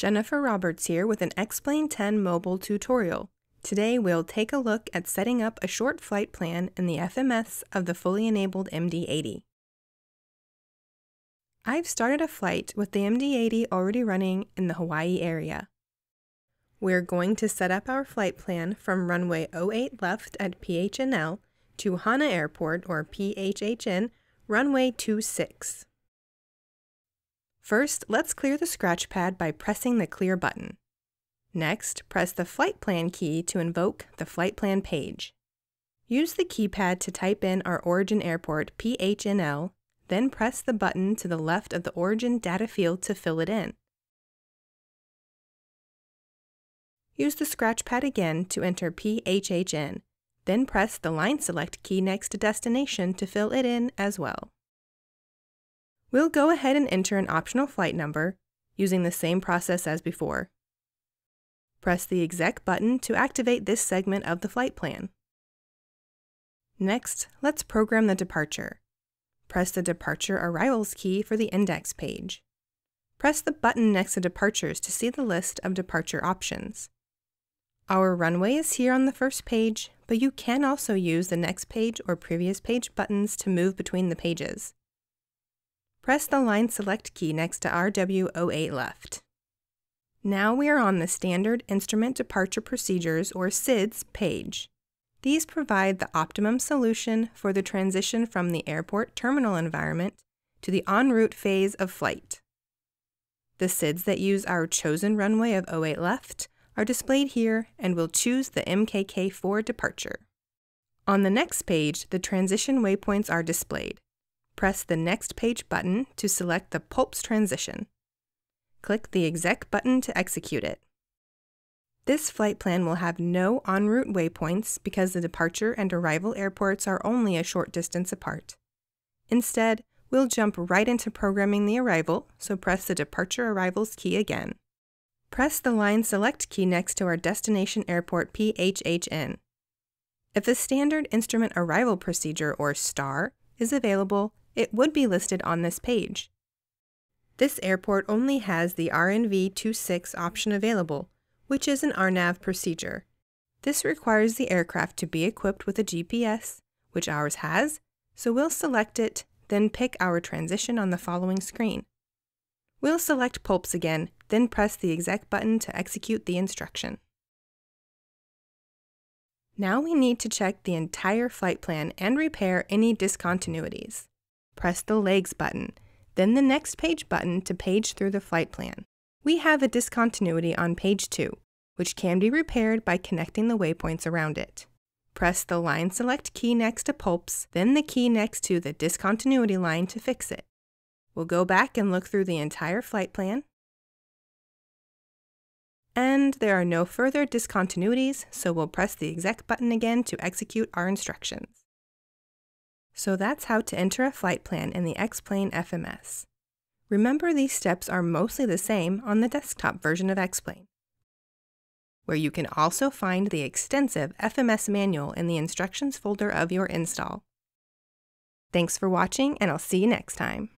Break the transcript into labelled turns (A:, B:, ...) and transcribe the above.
A: Jennifer Roberts here with an X-Plane 10 mobile tutorial. Today we'll take a look at setting up a short flight plan in the FMS of the fully enabled MD-80. I've started a flight with the MD-80 already running in the Hawaii area. We're going to set up our flight plan from runway 08 left at PHNL to Hana Airport or PHHN runway 26. First, let's clear the scratch pad by pressing the Clear button. Next, press the Flight Plan key to invoke the Flight Plan page. Use the keypad to type in our origin airport PHNL, then press the button to the left of the origin data field to fill it in. Use the scratch pad again to enter PHHN, then press the line select key next to destination to fill it in as well. We'll go ahead and enter an optional flight number using the same process as before. Press the Exec button to activate this segment of the flight plan. Next, let's program the departure. Press the Departure Arrivals key for the index page. Press the button next to Departures to see the list of departure options. Our runway is here on the first page, but you can also use the next page or previous page buttons to move between the pages. Press the Line Select key next to RW08 left. Now we are on the Standard Instrument Departure Procedures, or SIDS, page. These provide the optimum solution for the transition from the airport terminal environment to the en route phase of flight. The SIDS that use our chosen runway of 08 left are displayed here and will choose the MKK4 departure. On the next page, the transition waypoints are displayed press the Next Page button to select the PULPS transition. Click the Exec button to execute it. This flight plan will have no en route waypoints because the departure and arrival airports are only a short distance apart. Instead, we'll jump right into programming the arrival, so press the Departure Arrivals key again. Press the Line Select key next to our destination airport PHHN. If the Standard Instrument Arrival Procedure, or STAR, is available, it would be listed on this page. This airport only has the RNV-26 option available, which is an RNAV procedure. This requires the aircraft to be equipped with a GPS, which ours has, so we'll select it, then pick our transition on the following screen. We'll select PULPS again, then press the exec button to execute the instruction. Now we need to check the entire flight plan and repair any discontinuities press the Legs button, then the Next Page button to page through the flight plan. We have a discontinuity on page 2, which can be repaired by connecting the waypoints around it. Press the Line Select key next to PULPS, then the key next to the discontinuity line to fix it. We'll go back and look through the entire flight plan. And there are no further discontinuities, so we'll press the Exec button again to execute our instructions. So that's how to enter a flight plan in the X-Plane FMS. Remember these steps are mostly the same on the desktop version of X-Plane, where you can also find the extensive FMS manual in the instructions folder of your install. Thanks for watching and I'll see you next time.